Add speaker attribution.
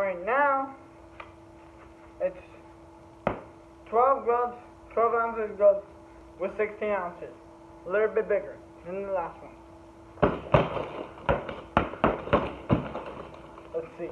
Speaker 1: Alright, now it's 12 gloves, 12 ounces gloves with 16 ounces. A little bit bigger than the last one. Let's see.